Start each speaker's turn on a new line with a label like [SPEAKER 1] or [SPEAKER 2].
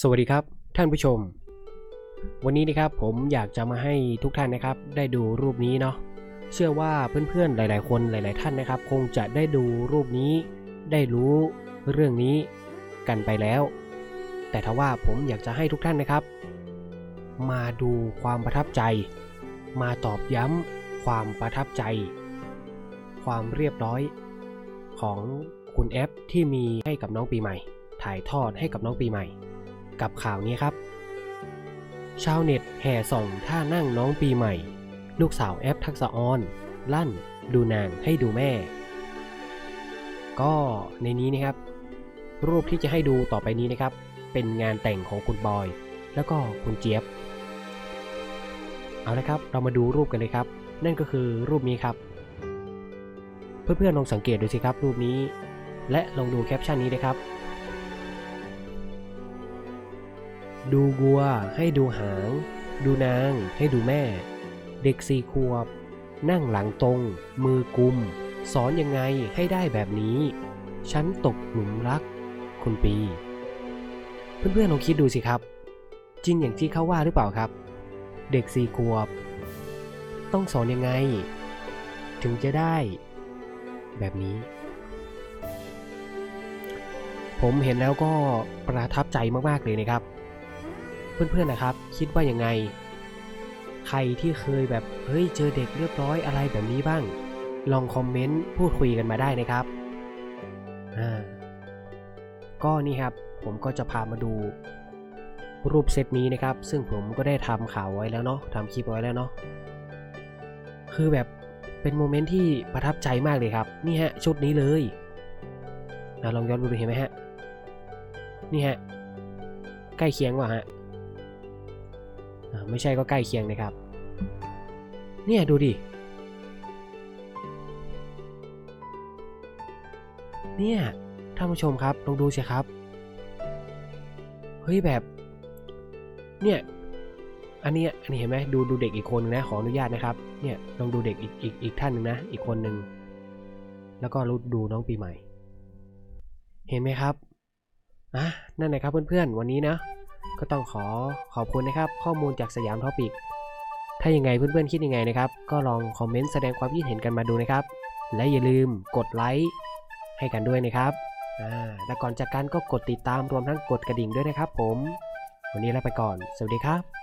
[SPEAKER 1] สวัสดีครับท่านผู้ชม วันนี้นะครับผมอยากจะมาให้ทุกท่านนะครับ ได้ดูรูปนี้เนาะเชื่อว่าเพื่อนๆหลาย ๆ คนหลาย ๆ ท่านนะครับ คงจะได้ดูรูปนี้ ได้รู้เรื่องนี้กันไปแล้ว แต่ทว่าผมอยากจะให้ทุกท่านนะครับ มาดูความประทับใจ มาตอบย้ำความประทับใจ ความเรียบร้อย ของคุณแอฟที่มีให้กับน้องปีใหม่ ถ่ายทอดให้กับน้องปีใหม่ กับข่าวนี้ครับ ชาวเน็ตแห่ส่องท่านั่งน้องปีใหม่ ลูกสาวแอปทักษะออน ลั่น ดูนางให้ดูแม่ ก็ในนี้นะครับ รูปที่จะให้ดูต่อไปนี้นะครับ เป็นงานแต่งของคุณบอย แล้วก็คุณเจี๊ยบ เอาละครับ เรามาดูรูปกันเลยครับ นั่นก็คือรูปนี้ครับ เพื่อนๆลองสังเกตดูสิครับรูปนี้ และลองดูแคปชั่นนี้นะครับ ดูวัวให้ดูหาง ดูนางให้ดูแม่ เด็กสี่ขวบ นั่งหลังตรง มือกุม สอนยังไงให้ได้แบบนี้ ฉันตกหลุมรัก คุณปี เพื่อนๆลองคิดดูสิครับ จริงอย่างที่เขาว่าหรือเปล่าครับ เด็กสี่ขวบ ต้องสอนยังไง ถึงจะได้ แบบนี้ผมเห็นแล้วก็ประทับใจมาก ๆ เลยนะครับ เพื่อนๆนะครับ คิดว่ายังไง ใครที่เคยแบบเฮ้ยเจอเด็กเรียบร้อยอะไรแบบนี้บ้าง ลองคอมเมนต์พูดคุยกันมาได้นะครับอ่าก็นี่ครับผมก็จะพามาดูรูปเซตนี้นะครับ ซึ่งผมก็ได้ทำข่าวไว้แล้วเนาะทำคลิปไว้แล้วเนาะคือแบบเป็นโมเมนต์ที่ประทับใจมากเลยครับ นี่ฮะชุดนี้เลยอลองย้อนดูเห็นไหมฮะ นี่ฮะ ใกล้เคียงว่ะฮะ ไม่ใช่ก็ใกล้เคียงนะครับ เนี่ยดูดิ เนี่ยท่านผู้ชมครับลองดูสิครับ เฮ้ยแบบ เนี่ยอันนี้อันนี้เห็นไหมดูดูเด็กอีกคนนึงนะขออนุญาตนะครับ เนี่ยลองดูเด็กอีกอีกอีกท่านหนึ่งนะ อีกคนหนึ่งแล้วก็รู้ดูน้องปีใหม่ เห็นไหมครับอะนั่นแหละครับเพื่อนๆ วันนี้นะ ก็ต้องขอขอบคุณนะครับ ข้อมูลจากสยามทอปิก ถ้ายังไงเพื่อนๆคิดยังไงนะครับ ก็ลองคอมเมนต์แสดงความคิดเห็นกันมาดูนะครับ และอย่าลืมกดไลค์ให้กันด้วยนะครับและก่อนจากกันก็กดติดตามรวมทั้งกดกระดิ่งด้วยนะครับผม วันนี้ลาไปก่อน สวัสดีครับ